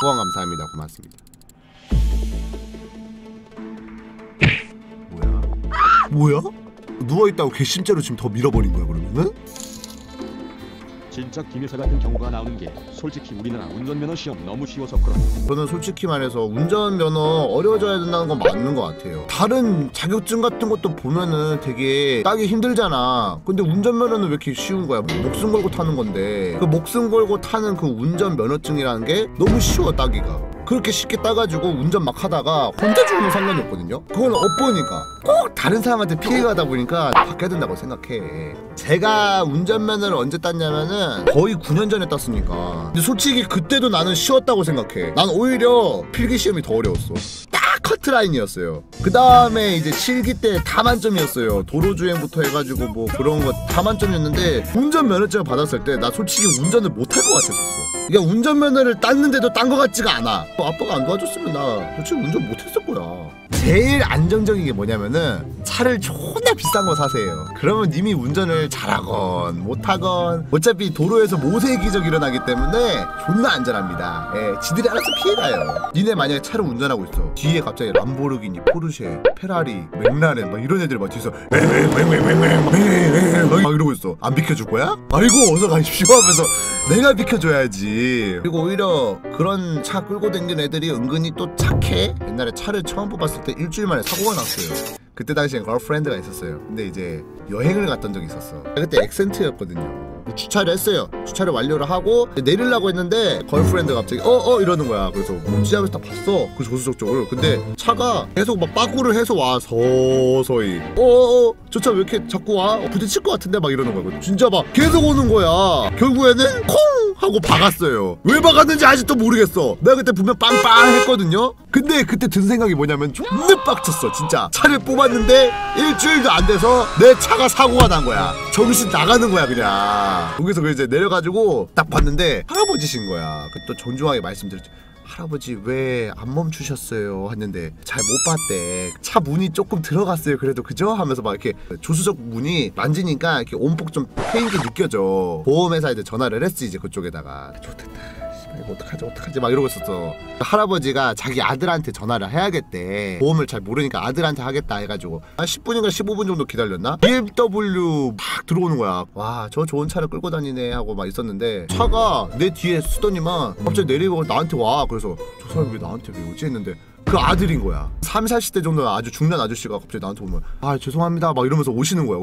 후원 감사합니다. 고맙습니다. 뭐야? 뭐야? 누워 있다고 괘씸죄로 지금 더 밀어버린 거야 그러면은? 진짜 김여사 같은 경우가 나오는 게 솔직히 우리나라 운전면허 시험 너무 쉬워서 그런 저는 솔직히 말해서 운전면허 어려워져야 된다는 건 맞는 것 같아요. 다른 자격증 같은 것도 보면은 되게 따기 힘들잖아. 근데 운전면허는 왜 이렇게 쉬운 거야? 목숨 걸고 타는 건데 그 목숨 걸고 타는 그 운전면허증이라는 게 너무 쉬워 따기가. 그렇게 쉽게 따가지고 운전 막 하다가 혼자 죽으면 상관이 없거든요. 그건 업보니까 꼭 다른 사람한테 피해가다 보니까 바뀌어야 된다고 생각해. 제가 운전면허를 언제 땄냐면은 거의 9년 전에 땄으니까. 근데 솔직히 그때도 나는 쉬웠다고 생각해. 난 오히려 필기 시험이 더 어려웠어. 딱 커트라인이었어요. 그 다음에 이제 실기 때 다 만점이었어요. 도로주행부터 해가지고 뭐 그런 거 다 만점이었는데 운전 면허증을 받았을 때 나 솔직히 운전을 못할 것 같았었어. 그러니까 운전면허를 땄는데도 딴것 같지가 않아. 어, 아빠가 안 도와줬으면 나 솔직히 운전 못했을 거야. 제일 안정적인 게 뭐냐면은 차를 존나 비싼 거 사세요. 그러면 님이 운전을 잘하건 못하건 어차피 도로에서 모세 기적 일어나기 때문에 존나 안전합니다. 예, 지들이 알아서 피해가요. 니네 만약에 차를 운전하고 있어. 뒤에 갑자기 람보르기니, 포르쉐, 페라리, 맥라렌 막 이런 애들 막 뒤에서 막 이러고 있어. 안 비켜줄 거야? 아이고 어서 가십시오 하면서 내가 비켜줘야지. 그리고 오히려 그런 차 끌고 다니는 애들이 은근히 또 착해. 옛날에 차를 처음 뽑았을 때 일주일 만에 사고가 났어요. 그때 당시엔 걸프렌드가 있었어요. 근데 이제 여행을 갔던 적이 있었어. 그때 엑센트였거든요. 주차를 했어요. 주차를 완료를 하고 내리려고 했는데 걸프렌드가 갑자기 어어 이러는 거야. 그래서 뭐지 하면서 다 봤어. 그 조수석 쪽을. 근데 차가 계속 막 빠꾸를 해서 와 서서히. 어어 저차 왜 이렇게 자꾸 와? 어, 부딪힐 것 같은데 막 이러는 거야. 진짜 막 계속 오는 거야. 결국에는 콩 하고 박았어요. 왜 박았는지 아직도 모르겠어. 내가 그때 분명 빵빵 했거든요. 근데 그때 든 생각이 뭐냐면 존나 빡쳤어. 진짜 차를 뽑았는데 일주일도 안 돼서 내 차가 사고가 난 거야. 정신 나가는 거야 그냥. 거기서 그 이제 내려가지고 딱 봤는데 할아버지신 거야. 그또 존중하게 말씀드렸죠. 할아버지 왜 안 멈추셨어요? 했는데 잘 못 봤대. 차 문이 조금 들어갔어요. 그래도 그죠? 하면서 막 이렇게 조수석 문이 만지니까 이렇게 온폭 좀 패인 게 느껴져. 보험회사에 전화를 했지 이제 그쪽에다가. 좋겠다. 이거 어떡하지 어떡하지 막 이러고 있었어. 할아버지가 자기 아들한테 전화를 해야겠대. 보험을 잘 모르니까 아들한테 하겠다 해가지고 한 10분인가 15분 정도 기다렸나? BMW 막 들어오는 거야. 와 저 좋은 차를 끌고 다니네 하고 막 있었는데 차가 내 뒤에 쓰더니만 갑자기 내리고 나한테 와. 그래서 저 사람이 왜 나한테 왜 오지 했는데 그 아들인 거야. 3, 40대 정도 아주 중년 아저씨가 갑자기 나한테 오면 아 죄송합니다 막 이러면서 오시는 거야. 오?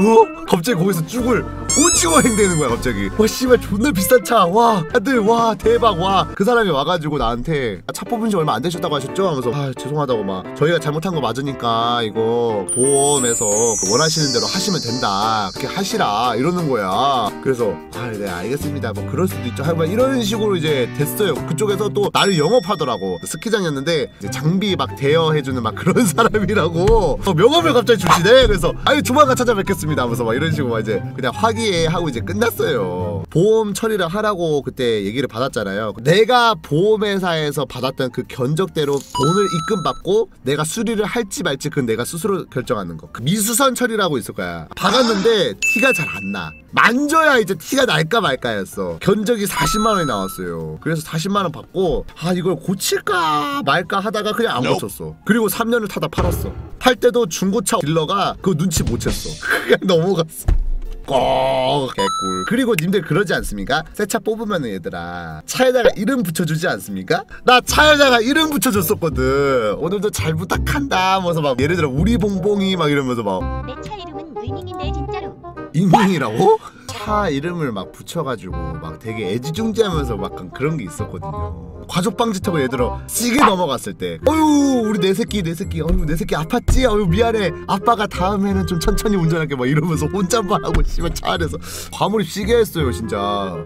어? 갑자기 거기서 죽을 오징어 행되는 거야 갑자기. 와 씨발 존나 비싼 차와 아들 와 대박 와. 그 사람이 와가지고 나한테 아, 차 뽑은 지 얼마 안 되셨다고 하셨죠? 하면서 아 죄송하다고 막 저희가 잘못한 거 맞으니까 이거 보험에서 그 원하시는 대로 하시면 된다. 그렇게 하시라. 이러는 거야. 그래서 아네 알겠습니다. 뭐 그럴 수도 있죠. 하고 막 이런 식으로 이제 됐어요. 그쪽에서 또 나를 영업하더라고. 스키장이었는데 장비 막 대여해주는 막 그런 사람이라고. 어, 명함을 갑자기 주시네. 그래서 아유 조만간 찾아뵙겠습니다 하면서 막 이런 식으로 막 이제 그냥 화기애애하고 이제 끝났어요. 보험 처리를 하라고 그때 얘기를 받았잖아요. 내가 보험회사에서 받았던 그 견적대로 돈을 입금받고 내가 수리를 할지 말지 그건 내가 스스로 결정하는 거 그 미수선 처리라고 있을 거야. 박았는데 티가 잘 안 나. 만져야 이제 티가 날까 말까였어. 견적이 40만 원이 나왔어요. 그래서 40만 원 받고 아 이걸 고칠까 말까 하다가 그냥 안 고쳤어. 그리고 3년을 타다 팔았어 팔 때도 중고차 딜러가 그 눈치 못 챘어 그냥 넘어갔어 꼭 개꿀 그리고 님들 그러지 않습니까? 새 차 뽑으면 얘들아 차에다가 이름 붙여주지 않습니까? 나 차에다가 이름 붙여줬었거든 오늘도 잘 부탁한다 하면서 막 예를 들어 우리 봉봉이 막 이러면서 막 내 차 이름은 의닝인데 진짜로 익명이라고? 차 이름을 막 붙여가지고 막 되게 애지중지하면서 막 그런 게 있었거든요. 과족방지 타고 얘들아 시계 넘어갔을 때 어유 우리 내 새끼 내 새끼 어유 내 새끼 아팠지? 어유 미안해. 아빠가 다음에는 좀 천천히 운전할게. 막 이러면서 혼잣말 하고 씨발 차 안에서. 과몰입 시계 했어요 진짜